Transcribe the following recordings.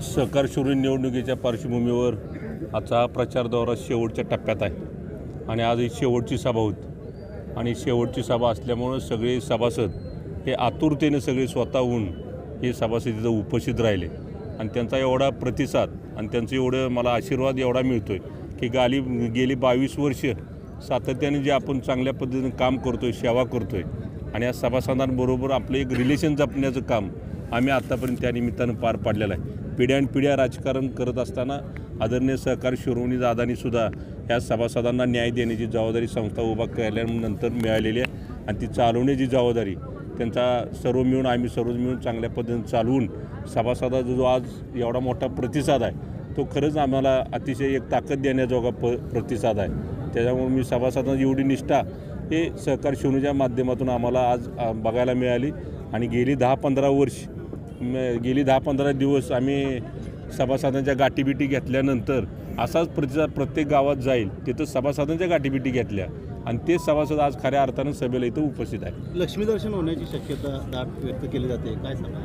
सहकार शोरूम निवडणुकीच्या पार्श्वभूमीवर आजचा प्रचार दौरा शेवटच्या टप्प्यात आहे. आणि आज ही शेवटची सभा होती. आणि शेवटची सभा असल्यामुळं सगळे सभासद हे आतुरतेने सगळे स्वतःहून हे सभासद इथं उपस्थित राहिले. आणि त्यांचा एवढा प्रतिसाद आणि त्यांचं एवढं मला आशीर्वाद एवढा मिळतो आहे की गाली गेली बावीस वर्ष सातत्याने जे आपण चांगल्या पद्धतीने काम करतो आहे सेवा करतो आहे आणि या सभासदांबरोबर आपलं एक रिलेशन जपण्याचं काम आम्ही आत्तापर्यंत त्या निमित्तानं पार पाडलेलं आहे. पिढ्यानपिढ्या राजकारण करत असताना आदरणीय सहकार शिरोमणी दादानीसुद्धा ह्या सभासदांना न्याय देण्याची जबाबदारी संस्था उभा केल्यानंतर मिळालेली आहे आणि ती चालवण्याची जबाबदारी त्यांचा सर्व मिळून आम्ही सर्व मिळून चांगल्या पद्धतीने चालवून सभासदाचा जो आज एवढा मोठा प्रतिसाद आहे तो खरंच आम्हाला अतिशय एक ताकद देण्याजोगा प प्रतिसाद आहे. त्याच्यामुळे मी सभासदांची एवढी निष्ठा हे सहकार शिवणीच्या माध्यमातून आम्हाला आज बघायला मिळाली आणि गेली दहा पंधरा वर्ष गेली दहा पंधरा दिवस आम्ही सभासदांच्या गाठीबिटी घेतल्यानंतर असाच प्रतिसाद प्रत्येक गावात जाईल तिथं सभासदांच्या गाठीबिटी घेतल्या. आणि तेच सभासद आज खऱ्या अर्थानं सभेला इथं उपस्थित आहे लक्ष्मी दर्शन होण्याची शक्यता दाट व्यक्त केली जाते काय सांगा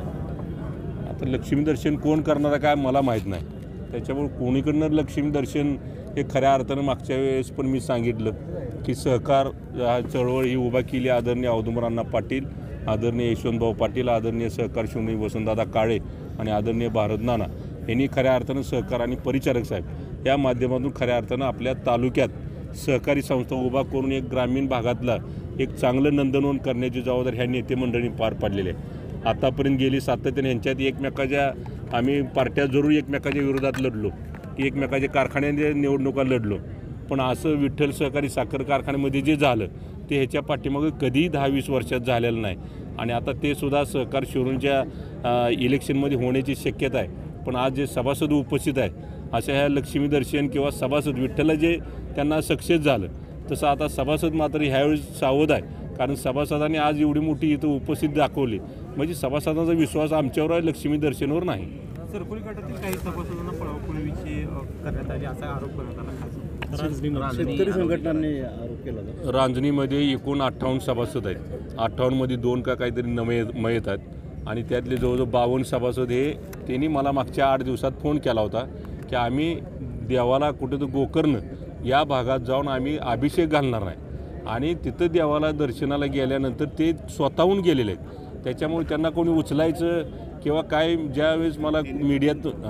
आता लक्ष्मीदर्शन कोण करणार आहे काय मला माहीत नाही. त्याच्यामुळे कोणीकडनं लक्ष्मीदर्शन हे खऱ्या अर्थानं मागच्या वेळेस पण मी सांगितलं की सहकार हा चळवळ ही उभा केली आदरणीय औदुंबरांना पाटील. आदरणीय यशवंतभाऊ पाटील आदरणीय सहकार शिवणी वसंतदादा काळे आणि आदरणीय भारत नाना यांनी खऱ्या अर्थानं सहकार आणि परिचारक साहेब या माध्यमातून खऱ्या अर्थानं आपल्या तालुक्यात सहकारी संस्था उभा करून एक ग्रामीण भागातला एक चांगलं नंदनवन करण्याची जबाबदारी ह्या नेते मंडळींनी पार पाडलेली आहे. आतापर्यंत गेली सातत्याने ह्यांच्यात एकमेकाच्या आम्ही पार्ट्या जरूर एकमेकाच्या विरोधात लढलो. की एकमेकाच्या कारखान्याने निवडणुका लढलो. पण असं विठ्ठल सहकारी साखर कारखान्यामध्ये जे झालं ते ह्याच्या पाठीमागं कधीही दहा वीस वर्षात झालेलं नाही. आणि आता ते सुद्धा सहकार शोरूमच्या इलेक्शनमध्ये होण्याची शक्यता आहे. पण आज जे सभासद उपस्थित आहे अशा ह्या लक्ष्मी दर्शन किंवा सभासद विठ्ठल जे त्यांना सक्सेस झालं तसं आता सभासद मात्र ह्यावेळी सावध आहे. कारण सभासदांनी आज एवढी मोठी इथं उपस्थित दाखवली. म्हणजे सभासदांचा विश्वास आमच्यावर आहे लक्ष्मी दर्शनवर नाही. सरकोली गटातील काही सभासदांना पळवापळवीची करण्यात आली असा आरोप करण्यात आला खास शेतकरी संघटनांनी आरोप केला होता रांजणीमध्ये एकूण अठ्ठावन्न सभासद आहेत. अठ्ठावन्नमध्ये दोन का काहीतरी नवे मयत आहेत आणि त्यातले जवळजवळ बावन्न सभासद हे त्यांनी मला मागच्या आठ दिवसात फोन केला होता की आम्ही देवाला कुठं तर गोकर्ण या भागात जाऊन आम्ही अभिषेक घालणार नाही. आणि तिथं देवाला दर्शनाला गेल्यानंतर ते स्वतःहून गेलेले आहेत. त्याच्यामुळे त्यांना कोणी उचलायचं किंवा काय ज्यावेळेस मला मीडियातून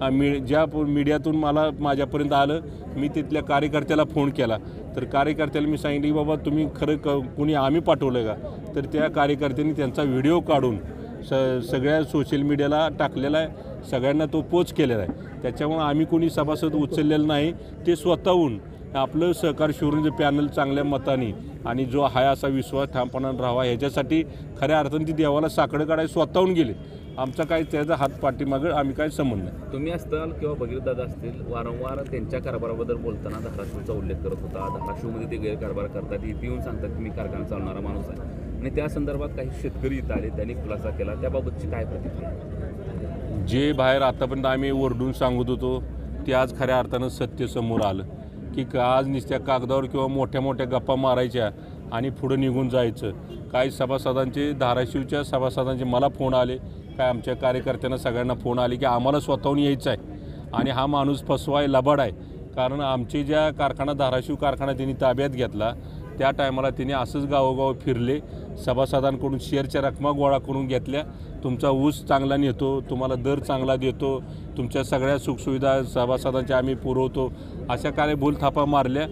हां? मी ज्या मीडियातून मला माझ्यापर्यंत आलं मी तिथल्या कार्यकर्त्याला फोन केला. तर कार्यकर्त्याला मी सांगितलं की बाबा तुम्ही खरं क कुणी आम्ही पाठवलं का? तर त्या कार्यकर्त्यांनी त्यांचा व्हिडिओ काढून स सगळ्या सोशल मीडियाला टाकलेला आहे. सगळ्यांना तो पोच केलेला आहे. त्याच्यामुळे आम्ही कोणी सभासद उचललेलं नाही. ते स्वतःहून आपलं सहकार शिवरूनचं पॅनल चांगल्या मताने आणि जो हाय असा विश्वास ठामपणानं राहावा ह्याच्यासाठी खऱ्या अर्थाने ती देवाला साकडं काढायला स्वतःहून गेले. आमचा काय त्याचा हात पाठीमागं आम्ही काय संबंध नाही. तुम्ही असताल किंवा भगीरथ दादा असतील वारंवार त्यांच्या कारभाराबद्दल बोलताना धाराशिवचा उल्लेख करत होता. धाराशिवमध्ये ते गैरकारभार करतात इथे येऊन सांगतात की मी कारखाना चालणारा माणूस आहे. आणि त्या संदर्भात काही शेतकरी इथं आले त्यांनी खुलासा केला. त्याबाबतची काय प्रतिक्रिया? जे बाहेर आतापर्यंत आम्ही ओरडून सांगत होतो ते आज खऱ्या अर्थानं सत्य समोर आलं. की का आज नुसत्या कागदावर किंवा मोठ्या मोठ्या गप्पा मारायच्या आणि पुढं निघून जायचं. काही सभासदांचे धाराशिवच्या सभासदांचे मला फोन आले. काय आमच्या कार्यकर्त्यांना सगळ्यांना फोन आले की आम्हाला स्वतःहून यायचं आहे. आणि हा माणूस फसवाय लबाड आहे. कारण आमचे ज्या कारखाना धाराशिव कारखाना त्यांनी ताब्यात घेतला त्या टायमाला त्यांनी असंच गावोगाव फिरले. सभासदांकडून शेअरच्या रकमा गोळा करून घेतल्या. तुमचा ऊस चांगला नेतो तुम्हाला दर चांगला देतो तुमच्या सगळ्या सुखसुविधा सभासदांच्या आम्ही पुरवतो अशा काय बोलथापा मारल्या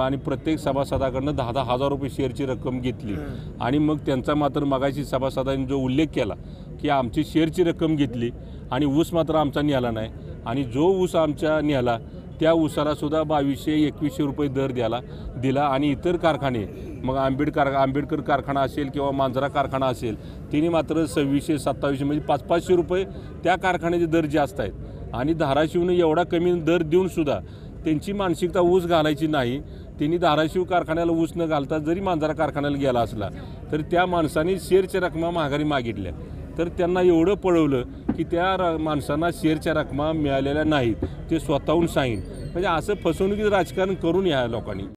आणि प्रत्येक सभासदाकडनं दहा दहा हजार रुपये शेअरची रक्कम घेतली. आणि मग त्यांचा मात्र मगाशी सभासदांनी जो उल्लेख केला की आमची शेअरची रक्कम घेतली आणि ऊस मात्र आमचा न्याला नाही. आणि जो ऊस आमच्या न्याला त्या ऊसाला सुद्धा बावीसशे एकवीसशे रुपये दर द्याला दिला आणि इतर कारखाने मग आंबेडकर आंबेडकर कारखाना असेल किंवा मांजरा कारखाना असेल तिने मात्र सव्वीसशे सत्तावीसशे म्हणजे पाच पाचशे रुपये त्या कारखान्याचे दर जास्त आहेत. आणि धाराशिवनं एवढा कमी दर देऊनसुद्धा त्यांची मानसिकता ऊस घालायची नाही. त्यांनी धाराशिव कारखान्याला ऊस न घालता जरी मांजरा कारखान्याला गेला असला तर त्या माणसाने शेअरच्या रकमा माघारी मागितल्या. तर त्यांना एवढं पळवलं की त्या र माणसांना शेअरच्या रकमा मिळालेल्या नाहीत. ते स्वतःहून सांगेन. म्हणजे असं फसवणुकीचं राजकारण करून या लोकांनी.